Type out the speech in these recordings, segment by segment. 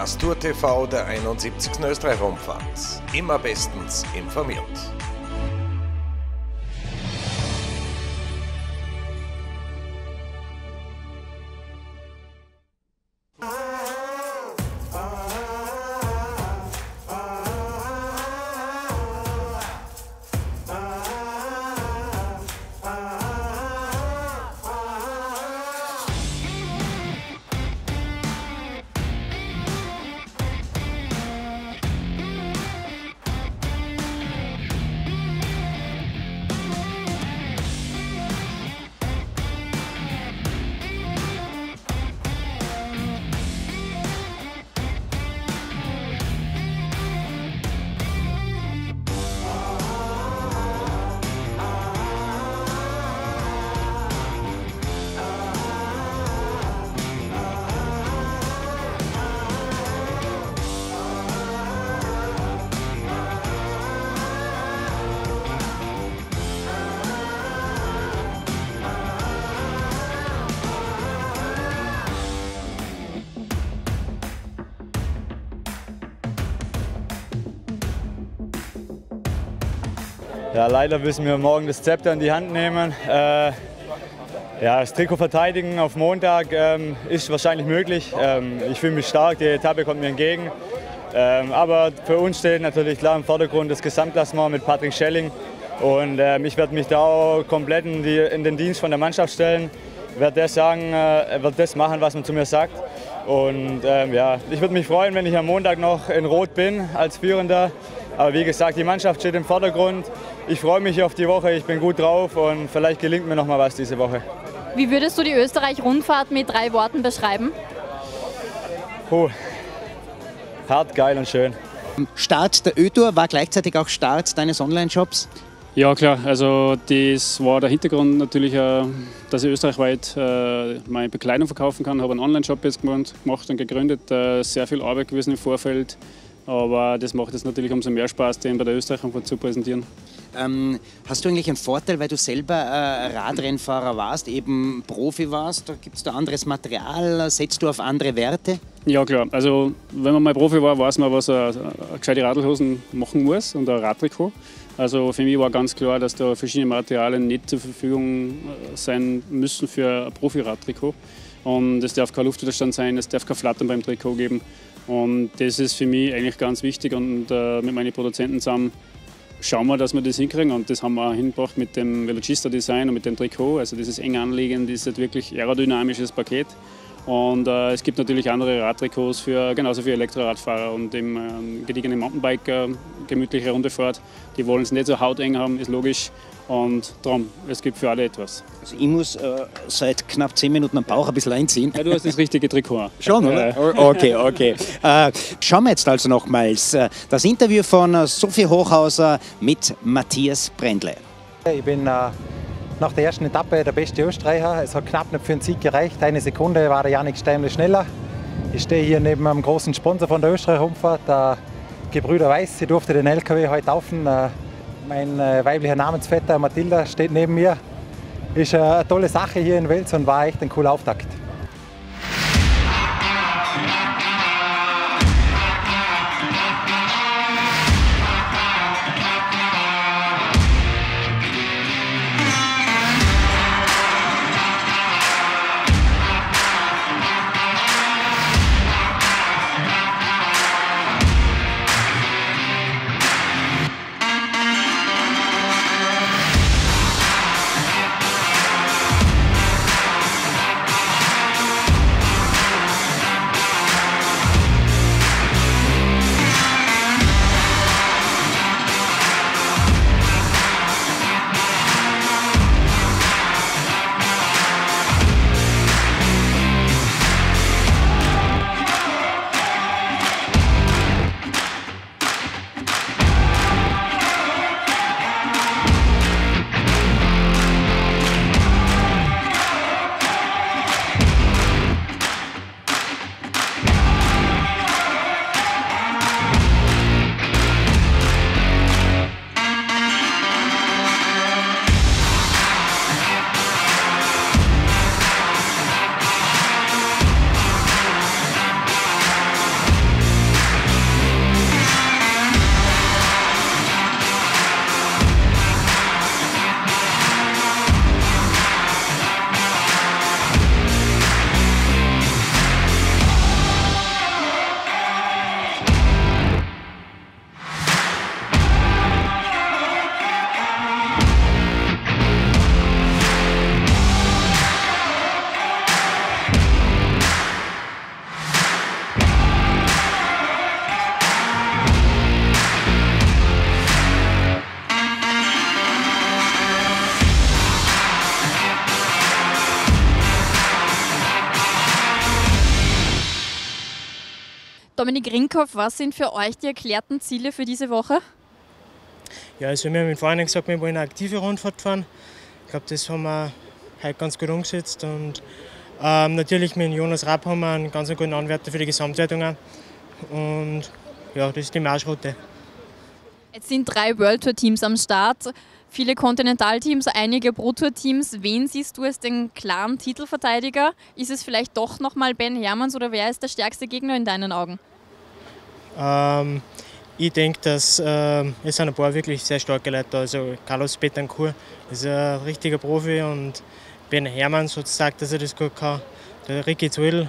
Das Tour TV der 71. Österreich-Rundfahrt. Immer bestens informiert. Ja, leider müssen wir morgen das Zepter in die Hand nehmen. Äh, ja, das Trikot verteidigen auf Montag ähm, ist wahrscheinlich möglich. Ähm, ich fühle mich stark, die Etappe kommt mir entgegen. Ähm, aber für uns steht natürlich klar im Vordergrund das Gesamtklassement mit Patrick Schelling. Und ähm, ich werde mich da auch komplett in, die, in, den Dienst von der Mannschaft stellen. Werde das sagen, äh, werde das machen, was man zu mir sagt. Und ähm, ja, ich würde mich freuen, wenn ich am Montag noch in Rot bin als Führender. Aber wie gesagt, die Mannschaft steht im Vordergrund. Ich freue mich auf die Woche, ich bin gut drauf und vielleicht gelingt mir noch mal was diese Woche. Wie würdest du die Österreich-Rundfahrt mit drei Worten beschreiben? Puh. Hart, geil und schön. Start der Ö-Tour war gleichzeitig auch Start deines Online-Shops. Ja klar, also das war der Hintergrund natürlich, äh, dass ich österreichweit äh, meine Bekleidung verkaufen kann. Ich habe einen Online-Shop jetzt gemacht und gegründet, äh, sehr viel Arbeit gewesen im Vorfeld. Aber das macht es natürlich umso mehr Spaß, den bei der Österreicher zu präsentieren. Ähm, hast du eigentlich einen Vorteil, weil du selber äh, Radrennfahrer warst, eben Profi warst? Gibt es da anderes Material? Setzt du auf andere Werte? Ja klar, also wenn man mal Profi war, weiß man, was eine, eine gescheite Radlhosen machen muss und ein Radtrikot. Also für mich war ganz klar, dass da verschiedene Materialien nicht zur Verfügung äh, sein müssen für ein Profi-Radtrikot. Und es darf kein Luftwiderstand sein, es darf kein Flattern beim Trikot geben. Und das ist für mich eigentlich ganz wichtig und äh, mit meinen Produzenten zusammen schauen wir, dass wir das hinkriegen und das haben wir auch hingebracht mit dem Velocista Design und mit dem Trikot. Also dieses eng anliegend, ist ein wirklich aerodynamisches Paket. Und äh, es gibt natürlich andere Radtrikots für, genauso für Elektroradfahrer und im ähm, gediegenen Mountainbiker, gemütliche Rundefahrt. Die wollen es nicht so hauteng haben, ist logisch. Und darum, es gibt für alle etwas. Also ich muss äh, seit knapp zehn Minuten am Bauch ein bisschen einziehen. Ja, du hast das richtige Trikot. Schon, oder? Okay, okay. Äh, schauen wir jetzt also nochmals äh, das Interview von äh, Sophie Hochhauser mit Matthias Brendle. Ich bin äh, nach der ersten Etappe der beste Österreicher. Es hat knapp nicht für den Sieg gereicht. Eine Sekunde war der Janik Steimle schneller. Ich stehe hier neben einem großen Sponsor von der Österreich-Rundfahrt, der Gebrüder Weiß. Ich durfte den LKW heute taufen. Äh, mein äh, weiblicher Namensvetter Mathilda steht neben mir. Ist eine tolle Sache hier in Wels und war echt ein cooler Auftakt. Dominik Rinkhoff, was sind für euch die erklärten Ziele für diese Woche? Ja, also wir haben vorhin gesagt, wir wollen eine aktive Rundfahrt fahren. Ich glaube, das haben wir heute ganz gut umgesetzt. Und ähm, natürlich mit Jonas Rapp haben wir einen ganz guten Anwärter für die Gesamtwertung. Und ja, das ist die Marschroute. Jetzt sind drei World Tour Teams am Start, viele Kontinentalteams, einige Pro Tour Teams. Wen siehst du als den klaren Titelverteidiger? Ist es vielleicht doch nochmal Ben Hermanns oder wer ist der stärkste Gegner in deinen Augen? Ähm, ich denke, dass äh, es sind ein paar wirklich sehr starke Leute da. Also Carlos Betancourt ist ein richtiger Profi und Ben Hermanns hat gesagt, dass er das gut kann. Der Ricky Zuel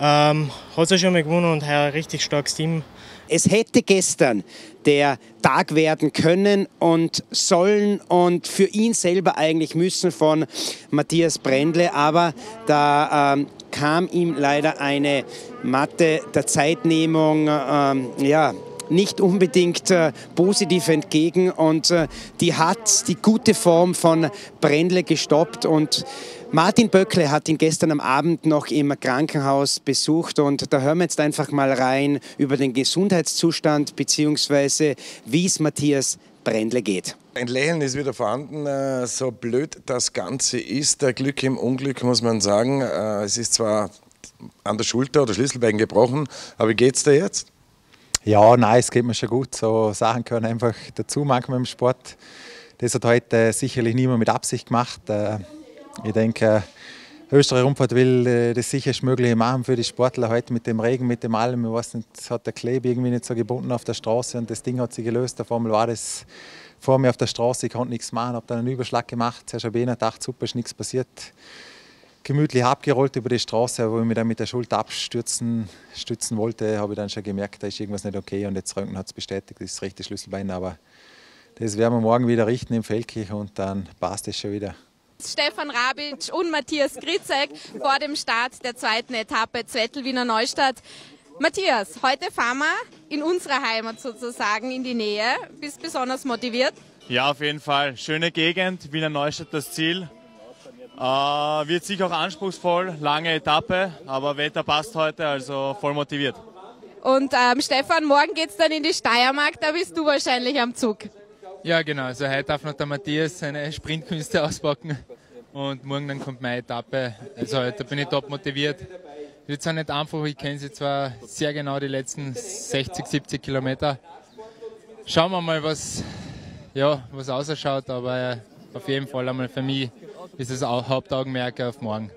ähm, hat es schon mal gewonnen und hat ein richtig starkes Team. Es hätte gestern der Tag werden können und sollen und für ihn selber eigentlich müssen von Matthias Brendle, aber da ähm, kam ihm leider eine Matte der Zeitnehmung, ähm, ja, nicht unbedingt äh, positiv entgegen und äh, die hat die gute Form von Brendle gestoppt und Martin Böckle hat ihn gestern am Abend noch im Krankenhaus besucht und da hören wir jetzt einfach mal rein über den Gesundheitszustand bzw. wie es Matthias Brendle geht. Ein Lächeln ist wieder vorhanden, äh, so blöd das Ganze ist. Der Glück im Unglück muss man sagen. Äh, es ist zwar an der Schulter oder Schlüsselbein gebrochen, aber wie geht es dir jetzt? Ja, nein, es geht mir schon gut. So Sachen gehören einfach dazu manchmal im Sport. Das hat heute sicherlich niemand mit Absicht gemacht. Äh, ich denke, Österreich Rundfahrt will äh, das sicherstmögliche machen für die Sportler heute mit dem Regen, mit dem allem. Ich weiß nicht, hat der Klebe irgendwie nicht so gebunden auf der Straße und das Ding hat sich gelöst. Auf einmal war das vor mir auf der Straße, ich konnte nichts machen, habe dann einen Überschlag gemacht. Zuerst habe ich gedacht, super, ist nichts passiert. Gemütlich abgerollt über die Straße, wo ich mich dann mit der Schulter abstürzen stützen wollte, habe ich dann schon gemerkt, da ist irgendwas nicht okay und jetzt Röntgen hat es bestätigt, das ist das rechte Schlüsselbein, aber das werden wir morgen wieder richten im Feldkirch und dann passt es schon wieder. Stefan Rabic und Matthias Gritzek vor dem Start der zweiten Etappe Zwettel-Wiener Neustadt. Matthias, heute fahren wir in unsere Heimat sozusagen in die Nähe. Bist besonders motiviert? Ja, auf jeden Fall. Schöne Gegend, Wiener Neustadt das Ziel. Äh, wird sicher auch anspruchsvoll, lange Etappe, aber Wetter passt heute, also voll motiviert. Und ähm, Stefan, morgen geht es dann in die Steiermark, da bist du wahrscheinlich am Zug. Ja, genau. Also heute darf noch der Matthias seine Sprintkünste auspacken und morgen dann kommt meine Etappe. Also da bin ich top motiviert. Wird zwar nicht einfach, ich kenne sie zwar sehr genau die letzten 60, 70 Kilometer. Schauen wir mal, was, ja, was ausschaut, aber auf jeden Fall einmal für mich ist das Hauptaugenmerk auf morgen.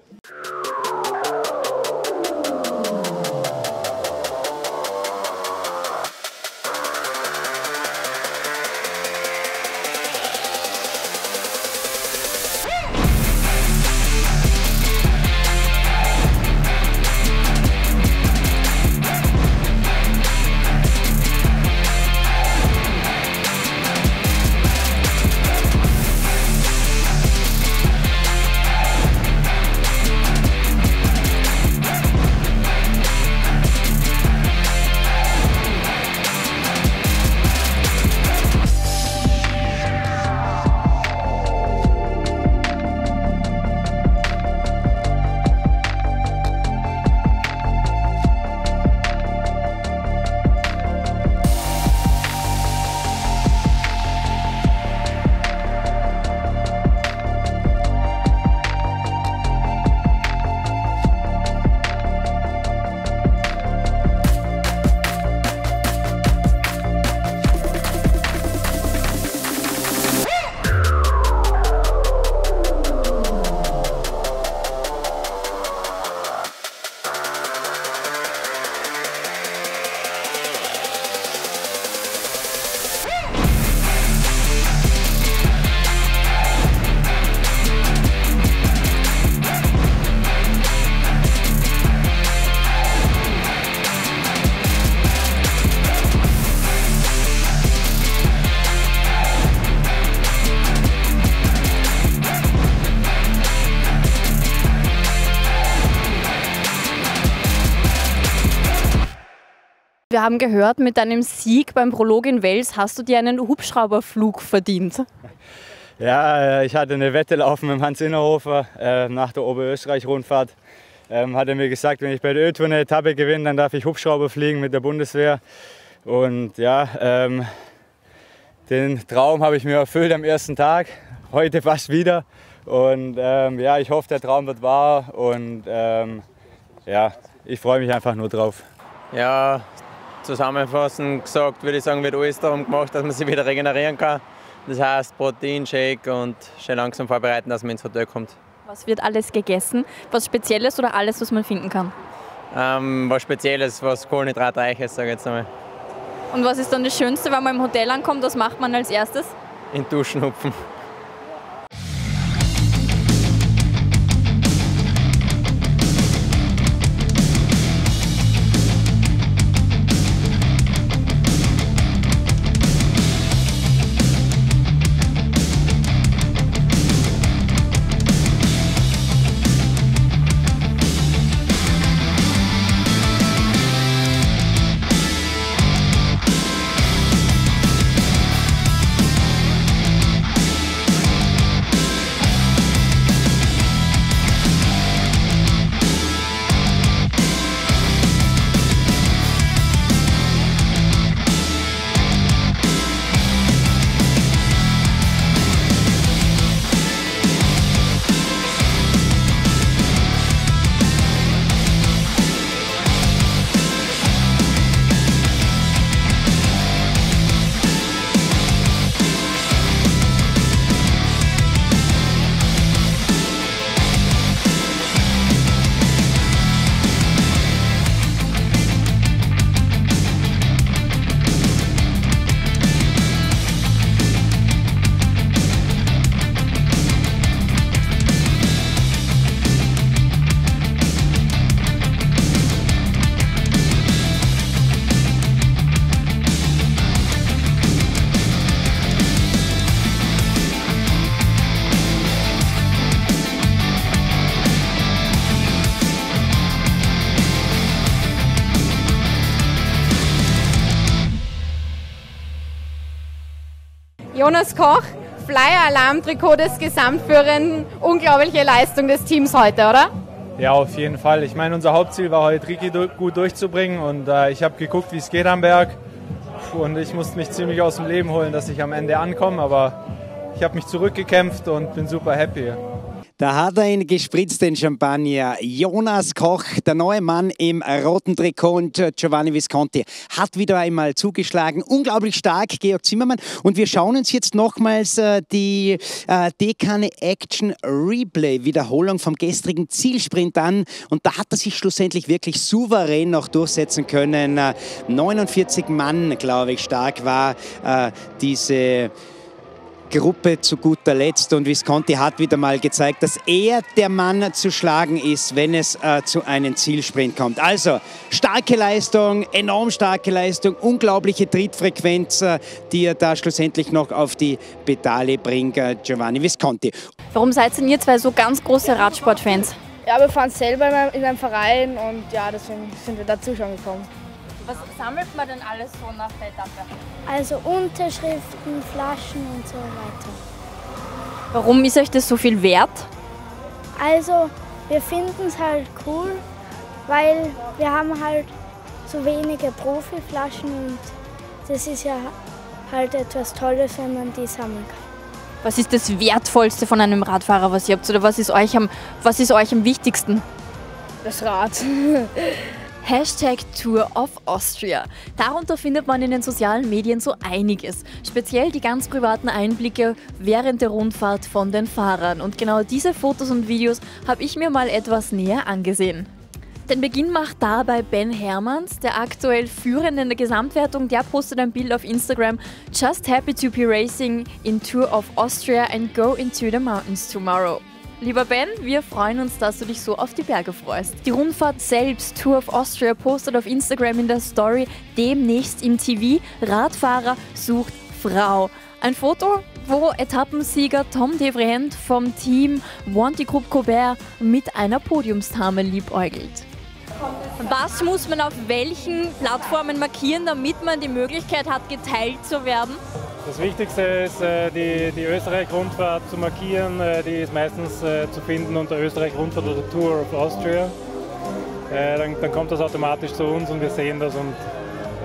Haben gehört, mit deinem Sieg beim Prolog in Wels hast du dir einen Hubschrauberflug verdient. Ja, äh, ich hatte eine Wette laufen mit Hans Innerhofer äh, nach der Oberösterreich-Rundfahrt. ähm, hat er mir gesagt, wenn ich bei der Öltour eine Etappe gewinne, dann darf ich Hubschrauber fliegen mit der Bundeswehr. Und ja, ähm, den Traum habe ich mir erfüllt am ersten Tag, heute fast wieder. Und ähm, ja, ich hoffe, der Traum wird wahr und ähm, ja, ich freue mich einfach nur drauf. Ja, zusammenfassend gesagt würde ich sagen, wird alles darum gemacht, dass man sich wieder regenerieren kann. Das heißt Protein, Shake und schön langsam vorbereiten, dass man ins Hotel kommt. Was wird alles gegessen? Was Spezielles oder alles, was man finden kann? Ähm, was Spezielles, was kohlenhydratreiches, sage ich jetzt einmal. Und was ist dann das Schönste, wenn man im Hotel ankommt? Was macht man als erstes? In Duschen hupfen. Jonas Koch, Flyer-Alarm-Trikot des Gesamtführenden. Unglaubliche Leistung des Teams heute, oder? Ja, auf jeden Fall. Ich meine, unser Hauptziel war heute Ricky gut durchzubringen und äh, ich habe geguckt, wie es geht am Berg. Und ich musste mich ziemlich aus dem Leben holen, dass ich am Ende ankomme, aber ich habe mich zurückgekämpft und bin super happy. Da hat er ihn gespritzt, den Champagner. Jonas Koch, der neue Mann im roten Trikot und Giovanni Visconti hat wieder einmal zugeschlagen. Unglaublich stark, Georg Zimmermann. Und wir schauen uns jetzt nochmals äh, die äh, Dekane Action Replay Wiederholung vom gestrigen Zielsprint an. Und da hat er sich schlussendlich wirklich souverän noch durchsetzen können. Äh, 49 Mann, glaube ich, stark war äh, diese Gruppe zu guter Letzt und Visconti hat wieder mal gezeigt, dass er der Mann zu schlagen ist, wenn es äh, zu einem Zielsprint kommt. Also starke Leistung, enorm starke Leistung, unglaubliche Trittfrequenz, äh, die er da schlussendlich noch auf die Pedale bringt, äh, Giovanni Visconti. Warum seid denn ihr zwei so ganz große Radsportfans? Ja, wir fahren selber in einem Verein und ja, deswegen sind wir da zuschauen gekommen. Was sammelt man denn alles so nach der Etappe? Also Unterschriften, Flaschen und so weiter. Warum ist euch das so viel wert? Also wir finden es halt cool, weil wir haben halt so wenige Profiflaschen und das ist ja halt etwas Tolles, wenn man die sammeln kann. Was ist das Wertvollste von einem Radfahrer, was ihr habt? Oder was ist euch am, was ist euch am wichtigsten? Das Rad. Hashtag Tour of Austria. Darunter findet man in den sozialen Medien so einiges. Speziell die ganz privaten Einblicke während der Rundfahrt von den Fahrern. Und genau diese Fotos und Videos habe ich mir mal etwas näher angesehen. Den Beginn macht dabei Ben Hermanns, der aktuell Führende in der Gesamtwertung. Der postet ein Bild auf Instagram. Just happy to be racing in Tour of Austria and go into the mountains tomorrow. Lieber Ben, wir freuen uns, dass du dich so auf die Berge freust. Die Rundfahrt selbst, Tour of Austria, postet auf Instagram in der Story demnächst im TV. Radfahrer sucht Frau. Ein Foto, wo Etappensieger Tom Devrient vom Team Wanty Group Cobert mit einer Podiumstame liebäugelt. Was muss man auf welchen Plattformen markieren, damit man die Möglichkeit hat, geteilt zu werden? Das Wichtigste ist, äh, die, die Österreich-Rundfahrt zu markieren. Äh, die ist meistens äh, zu finden unter Österreich-Rundfahrt oder Tour of Austria. dann, dann kommt das automatisch zu uns und wir sehen das und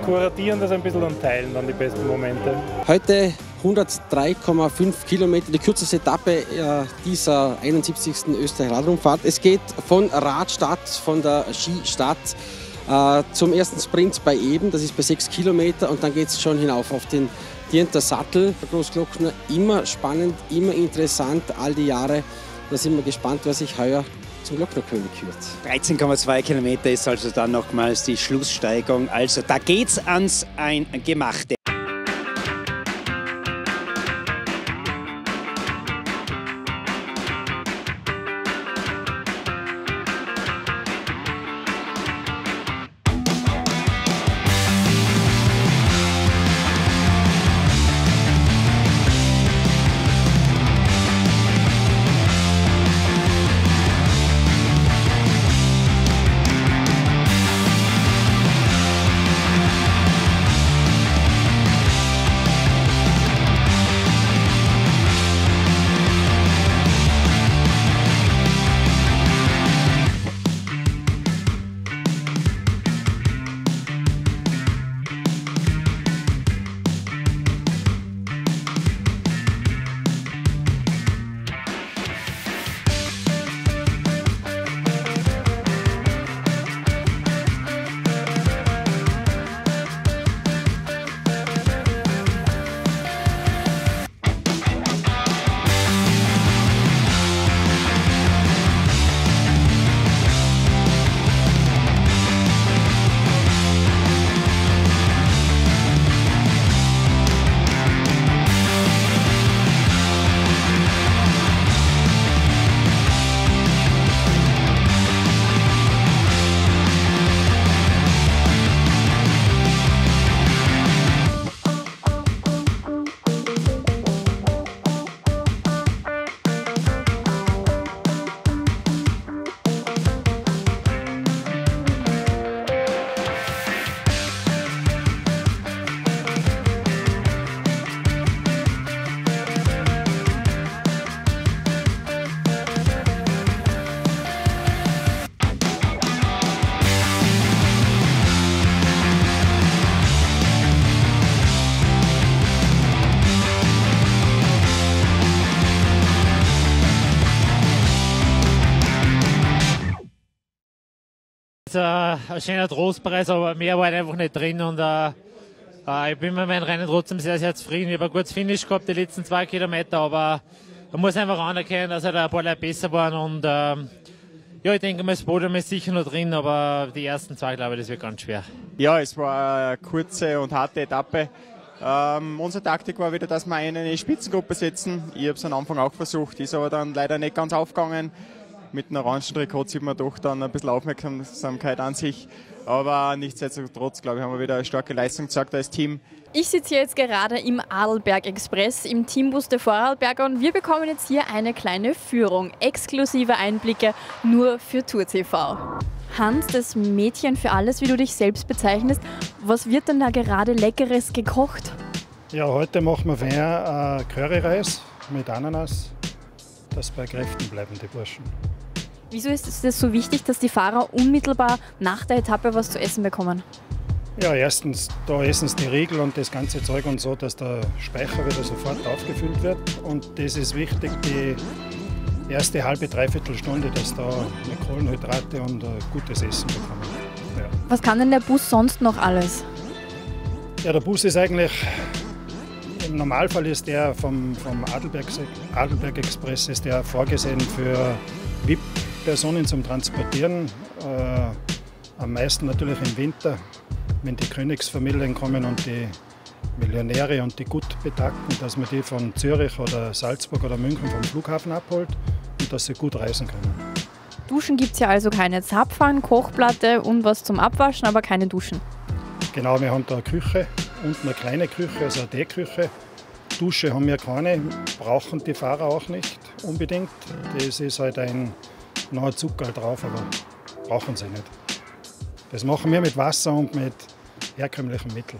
kuratieren das ein bisschen und teilen dann die besten Momente. Heute 103,5 Kilometer, die kürzeste Etappe dieser 71. Österreich Radrundfahrt. Es geht von Radstadt, von der Skistadt zum ersten Sprint bei Eben, das ist bei 6 Kilometer und dann geht es schon hinauf auf den Dienter Sattel, der Großglockner. Immer spannend, immer interessant, all die Jahre. Da sind wir gespannt, wer sich heuer zum Glocknerkönig wird. 13,2 Kilometer ist also dann nochmals die Schlusssteigung. Also da geht's ans Eingemachte. Ein schöner Trostpreis, aber mehr war einfach nicht drin und äh, äh, ich bin mit meinem Rennen trotzdem sehr, sehr zufrieden. Ich habe ein gutes Finish gehabt, die letzten zwei Kilometer, aber man muss einfach anerkennen, dass halt ein paar Leute besser waren und ähm, ja, ich denke mal, das Podium ist sicher noch drin, aber die ersten zwei, glaube ich, das wird ganz schwer. Ja, es war eine kurze und harte Etappe. Ähm, unsere Taktik war wieder, dass wir eine Spitzengruppe setzen. Ich habe es am Anfang auch versucht, ist aber dann leider nicht ganz aufgegangen mit einem orangen Trikot sieht man doch dann ein bisschen Aufmerksamkeit an sich. Aber nichtsdestotrotz, glaube ich, haben wir wieder eine starke Leistung gezeigt als Team. Ich sitze hier jetzt gerade im Adelberg Express im Teambus der Vorarlberger und wir bekommen jetzt hier eine kleine Führung. Exklusive Einblicke nur für Tour TV. Hans, das Mädchen für alles, wie du dich selbst bezeichnest, was wird denn da gerade Leckeres gekocht? Ja, heute machen wir für äh, Curryreis mit Ananas, dass bei Kräften bleiben die Burschen. Wieso ist es so wichtig, dass die Fahrer unmittelbar nach der Etappe was zu essen bekommen? Ja, erstens, da essen sie die Riegel und das ganze Zeug und so, dass der Speicher wieder sofort aufgefüllt wird. Und das ist wichtig, die erste halbe, dreiviertel Stunde, dass da eine Kohlenhydrate und ein gutes Essen bekommen. Ja. Was kann denn der Bus sonst noch alles? Ja, der Bus ist eigentlich, im Normalfall ist der vom, vom Adelberg, Adelberg Express ist der vorgesehen für Personen zum Transportieren. Äh, am meisten natürlich im Winter, wenn die Königsfamilien kommen und die Millionäre und die Gutbetagten, dass man die von Zürich oder Salzburg oder München vom Flughafen abholt und dass sie gut reisen können. Duschen gibt es ja also keine Zapfhahn, Kochplatte und was zum Abwaschen, aber keine Duschen. Genau, wir haben da eine Küche, unten eine kleine Küche, also eine Teeküche. Dusche haben wir keine, brauchen die Fahrer auch nicht unbedingt. Das ist halt ein noch ein Zucker drauf, aber brauchen sie nicht. Das machen wir mit Wasser und mit herkömmlichen Mitteln.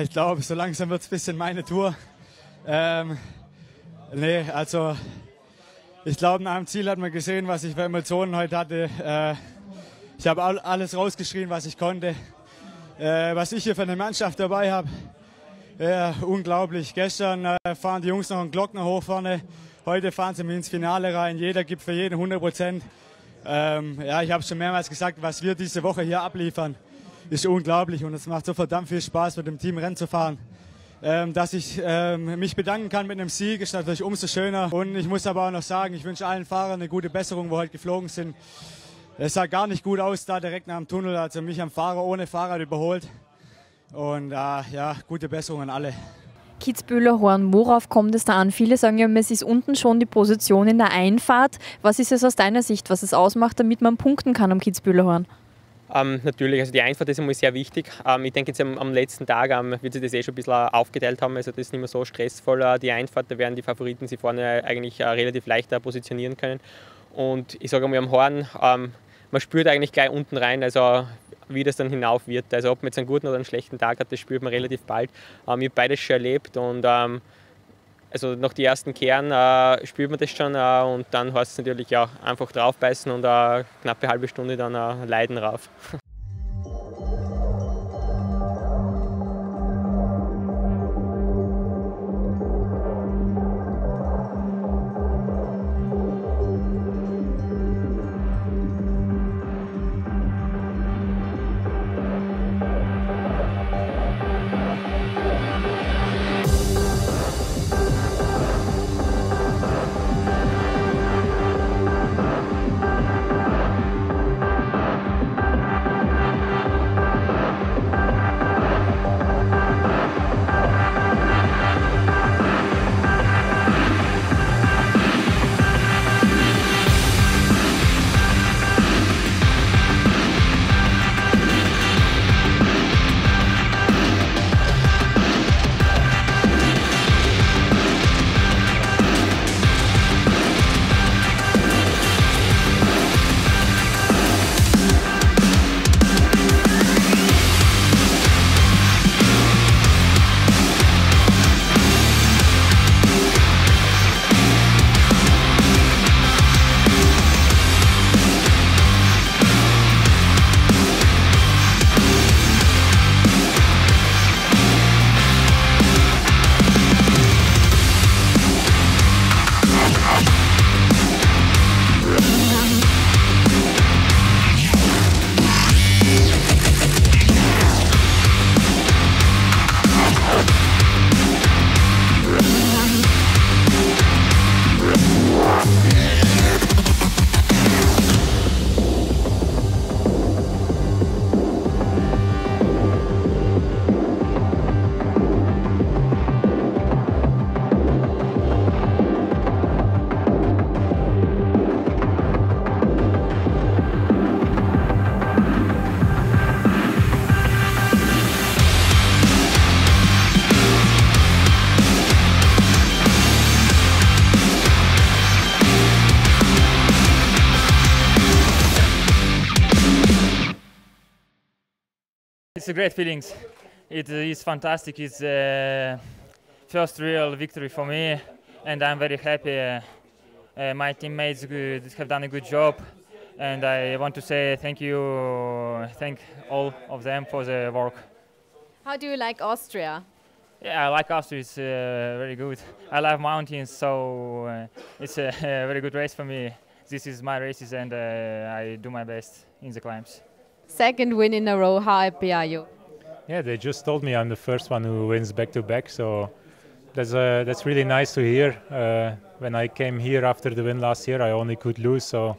Ich glaube, so langsam wird es ein bisschen meine Tour. Ähm, nee, also ich glaube, nach dem Ziel hat man gesehen, was ich für Emotionen heute hatte. Äh, ich habe alles rausgeschrien, was ich konnte. Äh, was ich hier für eine Mannschaft dabei habe, ja, unglaublich. Gestern äh, fahren die Jungs noch einen Glockner hoch vorne. Heute fahren sie ins Finale rein. Jeder gibt für jeden 100 Prozent. Ähm, ja, ich habe schon mehrmals gesagt, was wir diese Woche hier abliefern, ist unglaublich und es macht so verdammt viel Spaß, mit dem Team Rennen zu fahren. Ähm, dass ich ähm, mich bedanken kann mit einem Sieg, ist natürlich umso schöner. Und ich muss aber auch noch sagen, ich wünsche allen Fahrern eine gute Besserung, wo heute geflogen sind. Es sah gar nicht gut aus da direkt nach dem Tunnel, also mich am Fahrer ohne Fahrrad überholt. Und äh, ja, gute Besserung an alle. Kitzbühler Horn, worauf kommt es da an? Viele sagen ja, es ist unten schon die Position in der Einfahrt. Was ist es aus deiner Sicht, was es ausmacht, damit man punkten kann am Kitzbühler Horn? Ähm, natürlich, also die Einfahrt ist einmal sehr wichtig. Ähm, ich denke jetzt am, am letzten Tag ähm, wird sich das eh schon ein bisschen aufgeteilt haben. Also das ist nicht mehr so stressvoll, äh, die Einfahrt. Da werden die Favoriten sich vorne eigentlich äh, relativ leichter positionieren können. Und ich sage einmal am Horn, ähm, man spürt eigentlich gleich unten rein, also wie das dann hinauf wird. Also ob man jetzt einen guten oder einen schlechten Tag hat, das spürt man relativ bald. Ähm, ich habe beides schon erlebt und ähm, also nach den ersten Kehren äh, spürt man das schon äh, und dann heißt es natürlich ja, einfach draufbeißen und eine knappe halbe Stunde dann äh, Leiden rauf. It's a great feeling. It is fantastic. It's the first real victory for me, and I'm very happy. Uh, uh, my teammates good, have done a good job, and I want to say thank you, thank all of them for the work. How do you like Austria? Yeah, I like Austria. It's uh, very good. I love mountains, so uh, it's a, a, very good race for me. This is my races, and uh, I do my best in the climbs. Second win in a row. How happy are you? Yeah, they just told me I'm the first one who wins back to back, so that's uh, that's really nice to hear. Uh, when I came here after the win last year, I only could lose, so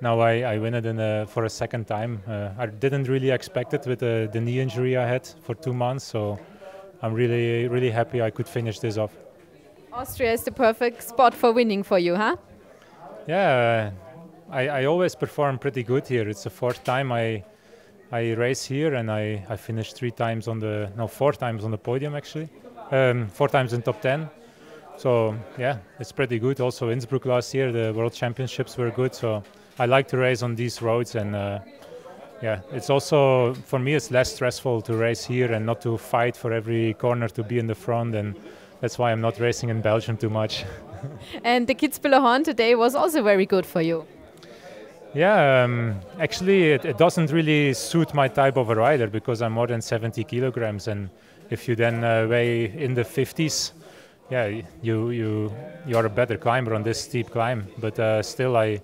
now I, I win it a, for a second time. Uh, I didn't really expect it with the, the knee injury I had for two months, so I'm really really happy I could finish this off. Austria is the perfect spot for winning for you, huh? Yeah, I, I always perform pretty good here. It's the fourth time I I race here, and I, I finished three times on the no four times on the podium actually, um, four times in top ten. So yeah, it's pretty good. Also Innsbruck last year, the World Championships were good. So I like to race on these roads, and uh, yeah, it's also for me it's less stressful to race here and not to fight for every corner to be in the front, and that's why I'm not racing in Belgium too much. and the Kitzbühel Horn today was also very good for you. Yeah, um, actually, it, it, doesn't really suit my type of a rider because I'm more than 70 kilograms, and if you then uh, weigh in the 50s, yeah, you you you are a better climber on this steep climb. But uh, still, I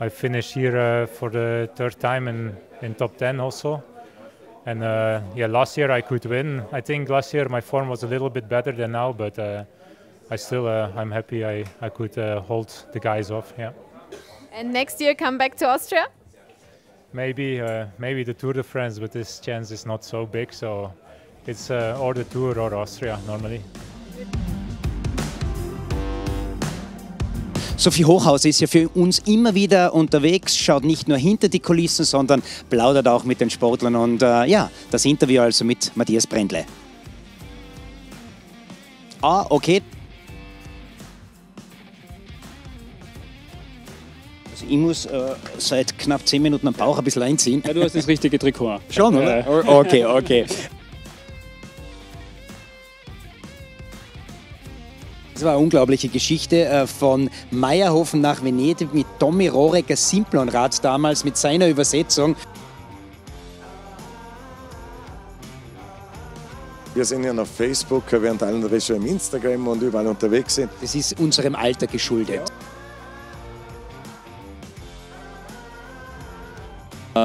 I finished here uh, for the third time in in top 10 also. And uh, yeah, last year I could win. I think last year my form was a little bit better than now, but uh, I still uh, I'm happy I I could hold the guys off. Yeah. And next year, come back to Austria? Maybe, uh, maybe the Tour de France, but this chance is not so big. So it's uh, or the Tour or Austria normally. Sophie Hochhaus ist ja für uns immer wieder unterwegs, schaut nicht nur hinter die Kulissen, sondern plaudert auch mit den Sportlern. Und äh, ja, das Interview also mit Matthias Brendle. Ah, okay, ich muss äh, seit knapp zehn Minuten am Bauch ein bisschen einziehen. Ja, du hast das richtige Trikot. Schon, oder? Okay, okay. Das war eine unglaubliche Geschichte äh, von Meierhofen nach Venedig mit Tommy Rohrecker Simplonrad damals mit seiner Übersetzung. Wir sind ja auf Facebook, während andere schon im Instagram und überall unterwegs sind. Das ist unserem Alter geschuldet. Ja.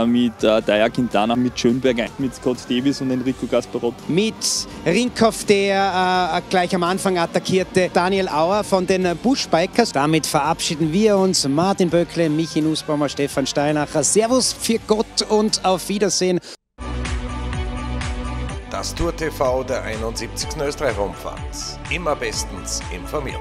Mit äh, Daya Quintana, mit Schönberg, mit Scott Davis und Enrico Gasparot. Mit Rinkhoff, der äh, gleich am Anfang attackierte, Daniel Auer von den Bushbikers. Damit verabschieden wir uns. Martin Böckle, Michi Nussbaumer, Stefan Steinacher. Servus für Gott und auf Wiedersehen. Das Tour TV der 71. Österreich-Rundfahrt. Immer bestens informiert.